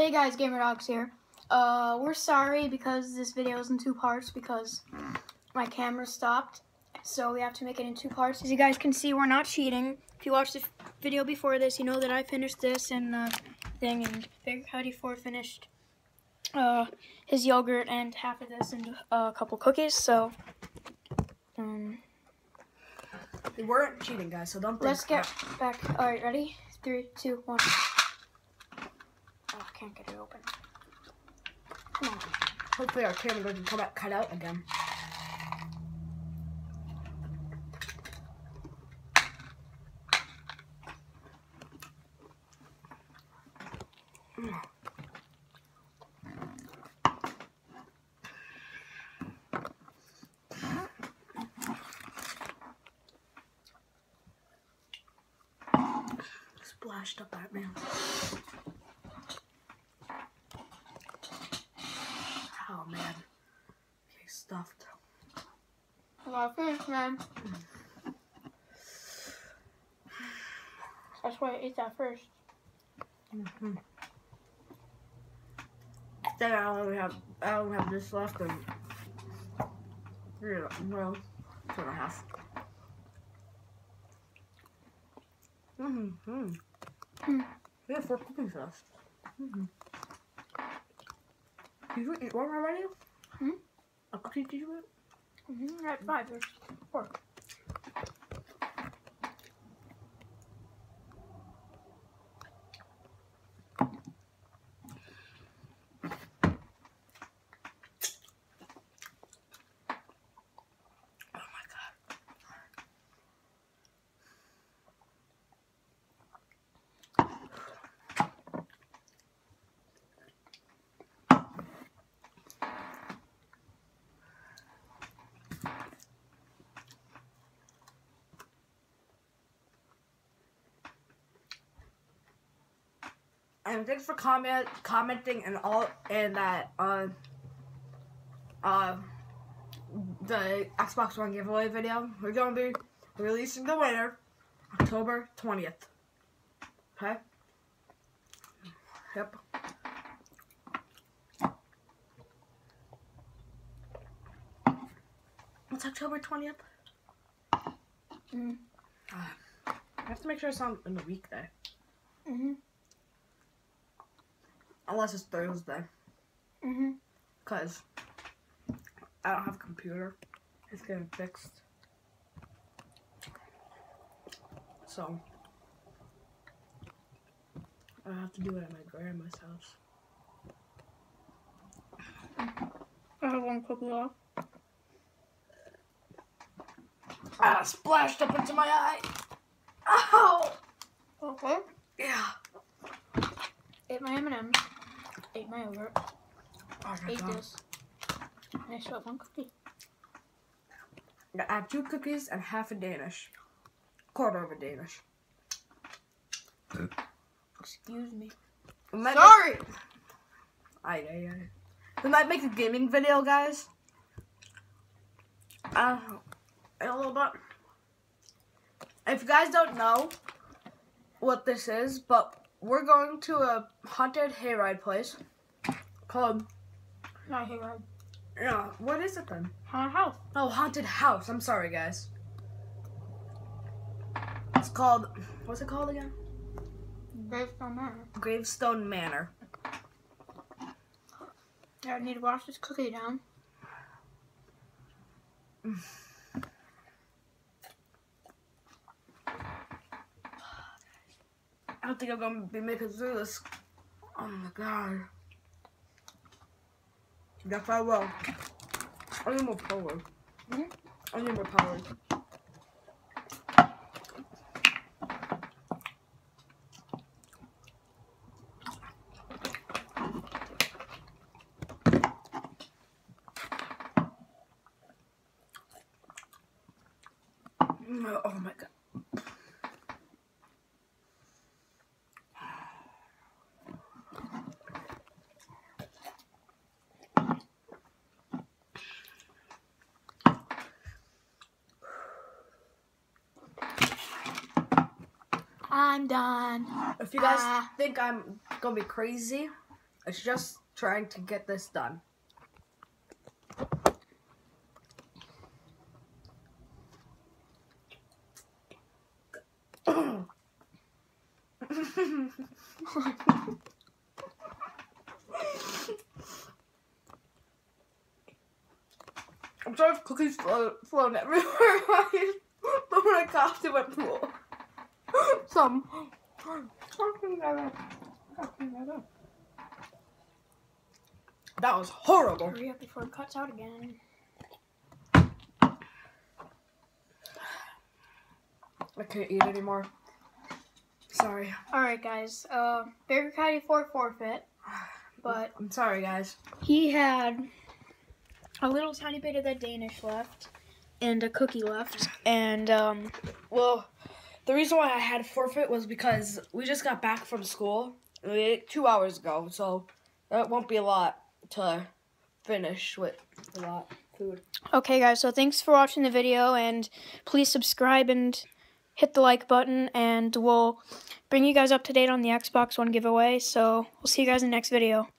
Hey guys, Gamer Dogs here. Uh, we're sorry because this video is in two parts because my camera stopped. So we have to make it in two parts. As you guys can see, we're not cheating. If you watched the video before this, you know that I finished this and uh, thing, and Big Huddy Four finished uh, his yogurt and half of this and a couple cookies. So, um, We weren't cheating, guys, so don't let's get back. All right, ready? Three, two, one. Oh, I can't get it open. Come on. Hopefully our camera doesn't come out cut out again. Splashed up at me. Oh man. Okay, stuffed. Man. That's why I ate that first. Mm-hmm. Then I only have I only have this left and yeah, well, two and a half. Mm-hmm. Hmm. We have four cookies left. Mm-hmm. Did you eat one already? Hmm? A cookie did you eat? Mm-hmm. At five, there's four. And thanks for comment commenting and all and that uh uh the Xbox One giveaway video. We're gonna be releasing the winner October twentieth. Okay. Yep. What's October twentieth? Mm. I have to make sure it's on in the weekday, Mm-hmm. Unless it's Thursday, Mm-hmm. cause I don't have a computer. It's getting fixed. So I have to do it at my grandma's house. I have one cookie left. Ah, splashed up into my eye. Ow! Okay. Yeah. Ate my M&M's. Ate my yogurt. Oh Ate God. this. And I still have one cookie. I have two cookies and half a Danish. Quarter of a Danish. Excuse me. Sorry! Make, aye, aye, aye. We might make a gaming video, guys. Uh, in a little bit. If you guys don't know what this is, but we're going to a haunted hayride place called, Not right? yeah, what is it then? Haunted house. Oh, haunted house. I'm sorry, guys. It's called, what's it called again? Gravestone Manor. Gravestone Manor. Yeah, I need to wash this cookie down. I don't think I'm gonna be making through this. Oh my god. Yes, I will. I need more power. Mhm. I need more power. Mm, Oh my god. I'm done. If you guys Ah. think I'm gonna be crazy, It's just trying to get this done. I'm sorry if cookies flow, flown everywhere. but when I coughed, it went through. Some. That was horrible. Hurry up before it cuts out again. I can't eat anymore. Sorry. Alright, guys. Uh, Baker Cat 84 forfeit. But I'm sorry, guys. he had a little tiny bit of the Danish left and a cookie left. And, um, Well, the reason why I had forfeit was because we just got back from school two hours ago, so that won't be a lot to finish with a lot food. Okay, guys, so thanks for watching the video, and please subscribe and hit the like button, and we'll bring you guys up to date on the Xbox One giveaway. So we'll see you guys in the next video.